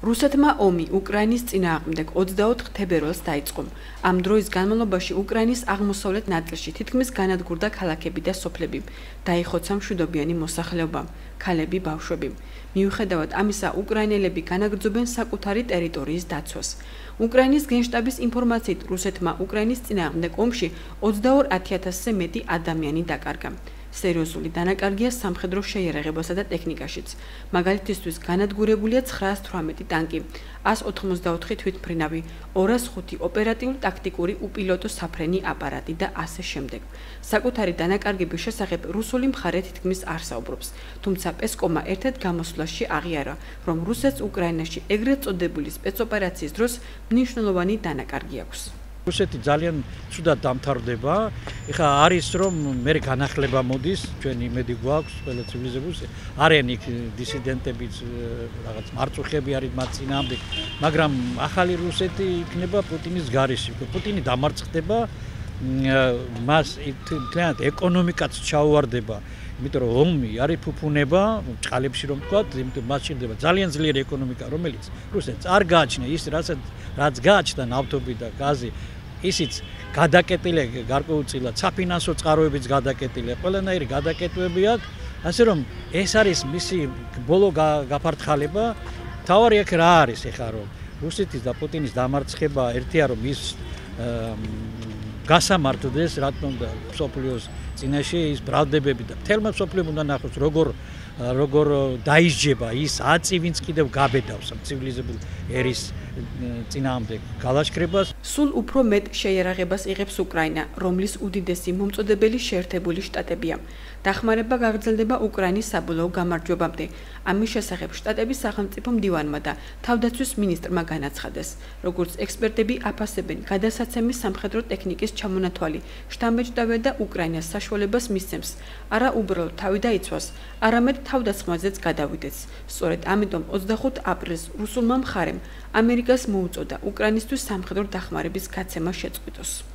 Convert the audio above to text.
რუსეთმა ომი უკრაინის წინააღმდეგ 24 თებერვალს დაიწყო. ამ დროის განმავლობაში უკრაინის აღმოსავლეთ ნაწილში თითქმის განადგურდა ქალაქები და სოფლები. დაიხოცა მშვიდობიანი მოსახლეობა, ქალები, ბავშვები. მიუხედავად ამისა, უკრაინელები განაგრძობენ საკუთარი ტერიტორიის დაცვას. უკრაინის გენშტაბის ინფორმაციით, რუსეთმა უკრაინის წინააღმდეგ ომში 22000-ზე მეტი ადამიანი დაკარგა. სერიოზული დანაკარგია სამხედრო შეიარაღებასა და ტექნიკაშიც. მაგალითისთვის განადგურებულია 918 ტანკი, 184 თვითმფრინავი, 205 ოპერატიულ-ტაქტიკური უპილოტო საფრენი აპარატი და ასე შემდეგ. საკუთარი დანაკარგების შესახებ რუსული მხარე თითქმის არ საუბრობს, თუმცა პესკომა ერთად გამოსვლაში აღიარა, რომ რუსეთს უკრაინაში ეგრეთ წოდებული სპეცოპერაციის დროს მნიშვნელოვანი დანაკარგი აქვს. რუსეთი ძალიან ცუდად დამთავრდება. ეხლა არის რომ მე განახლება მოდის, ჩვენი იმედი გვაქვს ყველა ცივილიზებულს. არიან იქ დისიდენტებიც რაღაც მარწუხები არის მათ წინამდე, მაგრამ ახალი რუსეთი იქნება პუტინის გარეშე. პუტინი დამარცხდება მას თლიანად ეკონომიკაც ჩაუვარდება. იმიტომ რომ ომი არის ფუფუნება, ჭალებში რომ თქვა, იმიტომ მას შეიძლება ძალიან ძლიერი ეკონომიკა, რომელიც რუსეთს არ გააჩნია ის რაც რაც გააჩნდა ნავთობი და გაზი ისიც გადაკეტილი გარკვეულწილად საფინანსო წყაროებიც გადაკეტილი ყველანაირი გადაკეტვები აქვს ასე რომ ეს არის მისი ბოლო გაფართხალება. თავარი აქ რა არის ეხლა რომ რუსეთის და პუტინის დამარცხება ერთია რომ ის გასამართლდეს რა თქმა უნდა სოფლიოს წინაშე ის ბრალდებები და თელმა სოფლიომ უნდა ნახოს როგორ როგორ დაიჯება ის აწი ვინც კიდევ გაბედავს ცივილიზებულ ერის წინაამდე გალაშქრებას. სულ უფრო მეტ შეიარაღებას იღებს უკრაინა რომლის უდიდესი მომწოდებელი შეერთებული შტატებია. დახმარება გაგრძელდება უკრაინის საბოლოო გამარჯვებამდე. ამის შესახებ შტატების სახელმწიფო მდივანმა და თავდაცვის მინისტრმა განაცხადეს როგორც ექსპერტები აფასებენ გადასაცემის სამხედრო ტექნიკის ჩამონათვალი შტამბეჭდავე და უკრაინას საშუალებას მისცემს. არა უბრალოდ თავი დაიცვას არამედ თავდასხმაზეც გადავიდეს სწორედ ამიტომ 25 აპრილს რუსულმა მხარემ ამერიკას მოუწოდა უკრაინისთვის სამხედრო დახმარების გაცემა შეწყვიტოს